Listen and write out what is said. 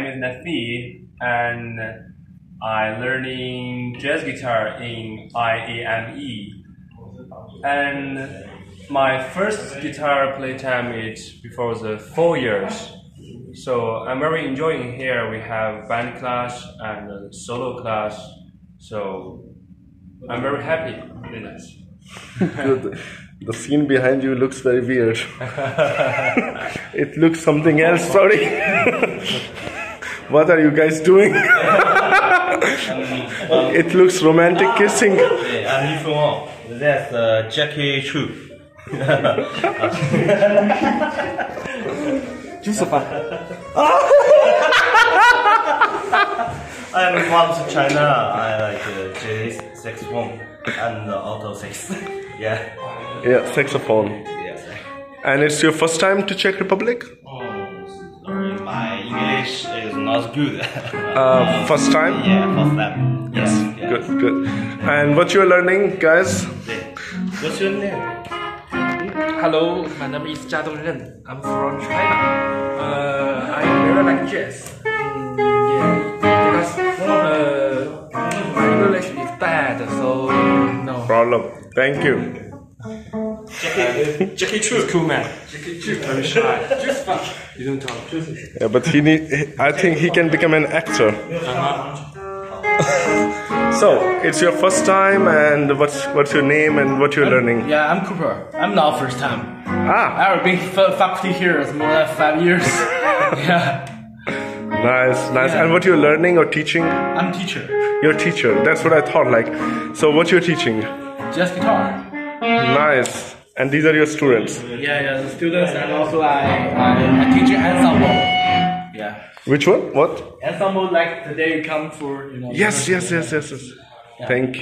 name is Nafi, and I learning jazz guitar in I-AME. And my first guitar playtime is before the four years. So I'm very enjoying here. We have band class and solo class. So I'm very happy with this. Good. The scene behind you looks very weird. it looks something else, sorry. what are you guys doing? it looks romantic kissing. I'm That's uh, Jackie Chu. Joseph. Ah. I'm from China. I like uh, jazz, saxophone, and uh, alto sax. yeah. Yeah, saxophone. Yes. And it's your first time to Czech Republic? Oh, Sorry, my English is not good. Uh, first time? yeah, first time. Yes. Yeah. Good, good. And what you're learning, guys? What's your name? Hello, my name is Jia Dongren. I'm from China. Uh, I really like jazz. Mm, yeah, because uh, my English is bad, so no. Problem. Thank you. Jackie, Jackie Chu. Cool man. Very shy. Just fun. You don't talk. Yeah, but he need. I think he can become an actor. so it's your first time, and what's what's your name and what you're learning? Yeah, I'm Cooper. I'm not first time. Ah, I've been fa- faculty here for more than five years. yeah, nice, nice. And what you're learning or teaching? I'm teacher. Your teacher. That's what I thought. Like, so what you're teaching? Just guitar. Nice. And these are your students. Yeah, yeah, the students and also I, I, I teach ensemble. Yeah, Which one? What? ensemble like the day you come for you know. Yes, yes, yes, yes, yes. Thank you.